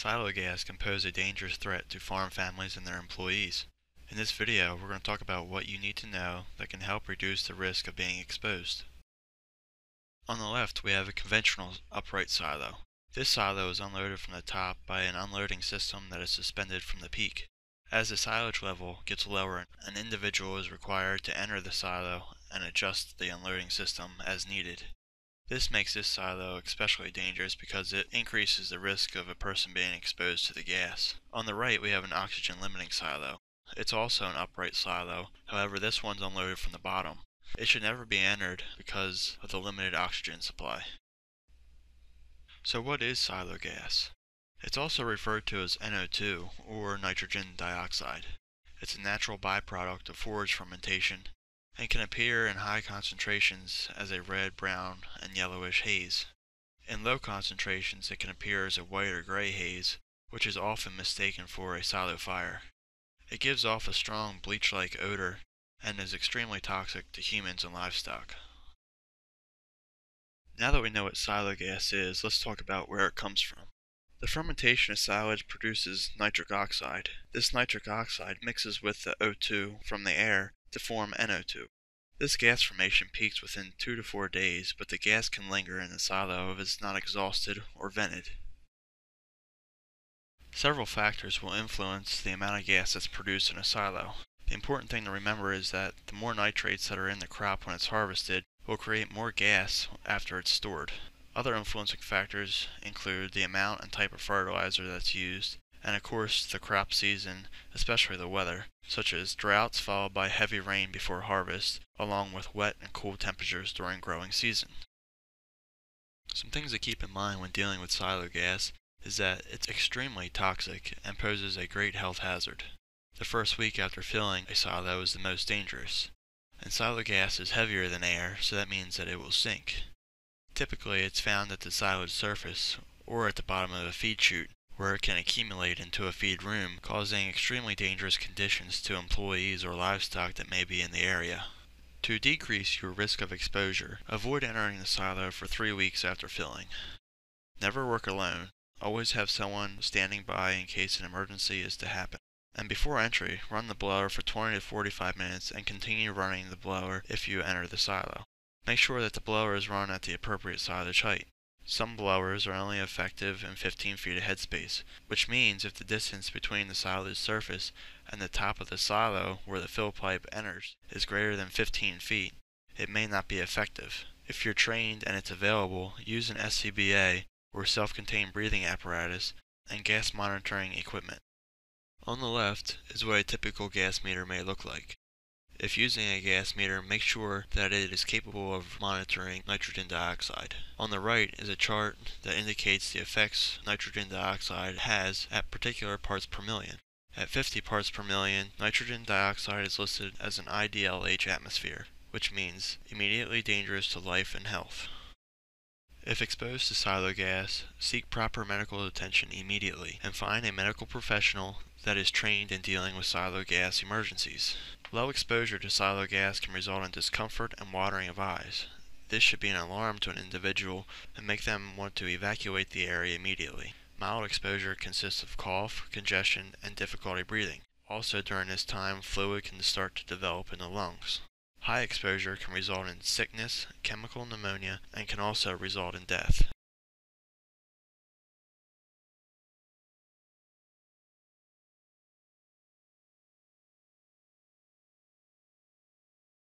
Silo gas can pose a dangerous threat to farm families and their employees. In this video, we're going to talk about what you need to know that can help reduce the risk of being exposed. On the left, we have a conventional upright silo. This silo is unloaded from the top by an unloading system that is suspended from the peak. As the silage level gets lower, an individual is required to enter the silo and adjust the unloading system as needed. This makes this silo especially dangerous because it increases the risk of a person being exposed to the gas. On the right we have an oxygen limiting silo. It's also an upright silo, however this one's unloaded from the bottom. It should never be entered because of the limited oxygen supply. So what is silo gas? It's also referred to as NO2 or nitrogen dioxide. It's a natural byproduct of forage fermentation and can appear in high concentrations as a red, brown, and yellowish haze. In low concentrations it can appear as a white or gray haze, which is often mistaken for a silo fire. It gives off a strong bleach-like odor and is extremely toxic to humans and livestock. Now that we know what silo gas is, let's talk about where it comes from. The fermentation of silage produces nitric oxide. This nitric oxide mixes with the O2 from the air to form NO2. This gas formation peaks within 2 to 4 days, but the gas can linger in the silo if it's not exhausted or vented. Several factors will influence the amount of gas that's produced in a silo. The important thing to remember is that the more nitrates that are in the crop when it's harvested will create more gas after it's stored. Other influencing factors include the amount and type of fertilizer that's used, and of course the crop season, especially the weather, such as droughts followed by heavy rain before harvest, along with wet and cool temperatures during growing season. Some things to keep in mind when dealing with silo gas is that it's extremely toxic and poses a great health hazard. The first week after filling a silo is the most dangerous, and silo gas is heavier than air, so that means that it will sink. Typically, it's found at the silage surface or at the bottom of a feed chute, where it can accumulate into a feed room, causing extremely dangerous conditions to employees or livestock that may be in the area. To decrease your risk of exposure, avoid entering the silo for three weeks after filling. Never work alone. Always have someone standing by in case an emergency is to happen. And before entry, run the blower for 20 to 45 minutes and continue running the blower if you enter the silo. Make sure that the blower is run at the appropriate silage height. Some blowers are only effective in 15 feet of headspace, which means if the distance between the silo's surface and the top of the silo where the fill pipe enters is greater than 15 feet, it may not be effective. If you're trained and it's available, use an SCBA or self-contained breathing apparatus and gas monitoring equipment. On the left is what a typical gas meter may look like. If using a gas meter, make sure that it is capable of monitoring nitrogen dioxide. On the right is a chart that indicates the effects nitrogen dioxide has at particular parts per million. At 50 parts per million, nitrogen dioxide is listed as an IDLH atmosphere, which means immediately dangerous to life and health. If exposed to silo gas, seek proper medical attention immediately and find a medical professional that is trained in dealing with silo gas emergencies. Low exposure to silo gas can result in discomfort and watering of eyes. This should be an alarm to an individual and make them want to evacuate the area immediately. Mild exposure consists of cough, congestion, and difficulty breathing. Also during this time, fluid can start to develop in the lungs. High exposure can result in sickness, chemical pneumonia, and can also result in death.